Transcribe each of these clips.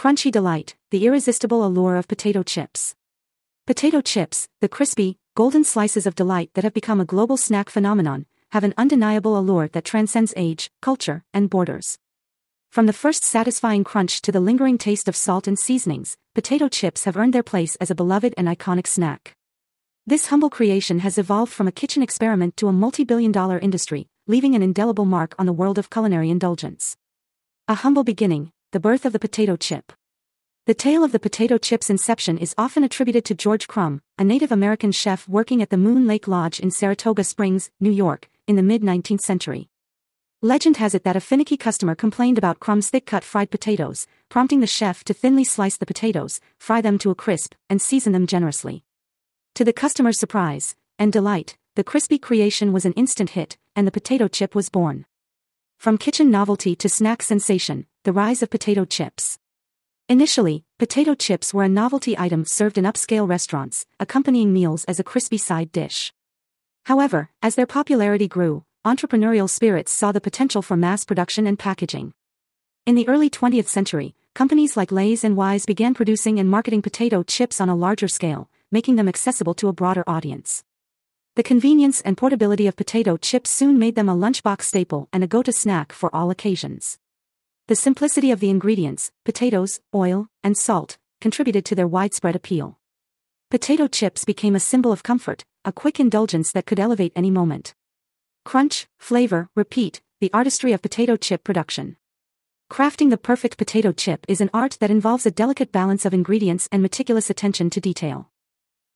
Crunchy delight, the irresistible allure of potato chips. Potato chips, the crispy, golden slices of delight that have become a global snack phenomenon, have an undeniable allure that transcends age, culture, and borders. From the first satisfying crunch to the lingering taste of salt and seasonings, potato chips have earned their place as a beloved and iconic snack. This humble creation has evolved from a kitchen experiment to a multi-billion dollar industry, leaving an indelible mark on the world of culinary indulgence. A humble beginning, the birth of the potato chip. The tale of the potato chip's inception is often attributed to George Crum, a Native American chef working at the Moon Lake Lodge in Saratoga Springs, New York, in the mid-19th century. Legend has it that a finicky customer complained about Crum's thick-cut fried potatoes, prompting the chef to thinly slice the potatoes, fry them to a crisp, and season them generously. To the customer's surprise and delight, the crispy creation was an instant hit, and the potato chip was born. From kitchen novelty to snack sensation, the rise of potato chips. Initially, potato chips were a novelty item served in upscale restaurants, accompanying meals as a crispy side dish. However, as their popularity grew, entrepreneurial spirits saw the potential for mass production and packaging. In the early 20th century, companies like Lay's and Wise began producing and marketing potato chips on a larger scale, making them accessible to a broader audience. The convenience and portability of potato chips soon made them a lunchbox staple and a go-to snack for all occasions. The simplicity of the ingredients, potatoes, oil, and salt, contributed to their widespread appeal. Potato chips became a symbol of comfort, a quick indulgence that could elevate any moment. Crunch, flavor, repeat, the artistry of potato chip production. Crafting the perfect potato chip is an art that involves a delicate balance of ingredients and meticulous attention to detail.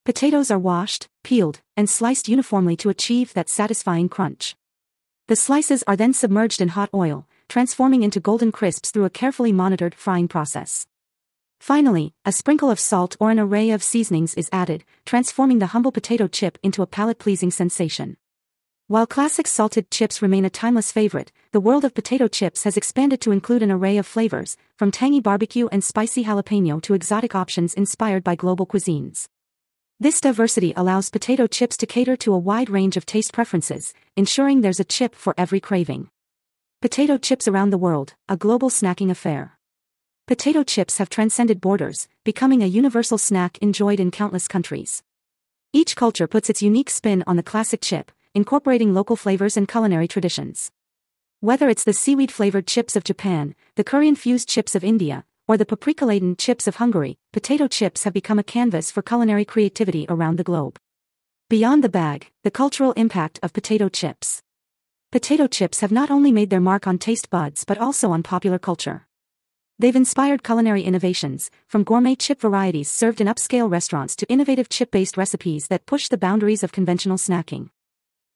Potatoes are washed, peeled, and sliced uniformly to achieve that satisfying crunch. The slices are then submerged in hot oil, transforming into golden crisps through a carefully monitored frying process. Finally, a sprinkle of salt or an array of seasonings is added, transforming the humble potato chip into a palate-pleasing sensation. While classic salted chips remain a timeless favorite, the world of potato chips has expanded to include an array of flavors, from tangy barbecue and spicy jalapeno to exotic options inspired by global cuisines. This diversity allows potato chips to cater to a wide range of taste preferences, ensuring there's a chip for every craving. Potato chips around the world, a global snacking affair. Potato chips have transcended borders, becoming a universal snack enjoyed in countless countries. Each culture puts its unique spin on the classic chip, incorporating local flavors and culinary traditions. Whether it's the seaweed-flavored chips of Japan, the curry-infused chips of India, or the paprika-laden chips of Hungary, potato chips have become a canvas for culinary creativity around the globe. Beyond the bag, the cultural impact of potato chips. Potato chips have not only made their mark on taste buds but also on popular culture. They've inspired culinary innovations, from gourmet chip varieties served in upscale restaurants to innovative chip-based recipes that push the boundaries of conventional snacking.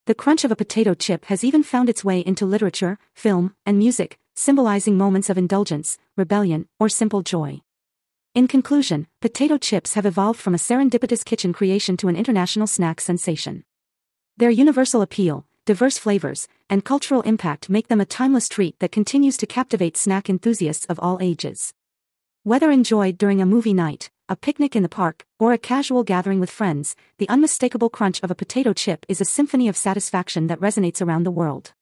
The crunch of a potato chip has even found its way into literature, film, and music, symbolizing moments of indulgence, rebellion, or simple joy. In conclusion, potato chips have evolved from a serendipitous kitchen creation to an international snack sensation. Their universal appeal, diverse flavors, and cultural impact make them a timeless treat that continues to captivate snack enthusiasts of all ages. Whether enjoyed during a movie night, a picnic in the park, or a casual gathering with friends, the unmistakable crunch of a potato chip is a symphony of satisfaction that resonates around the world.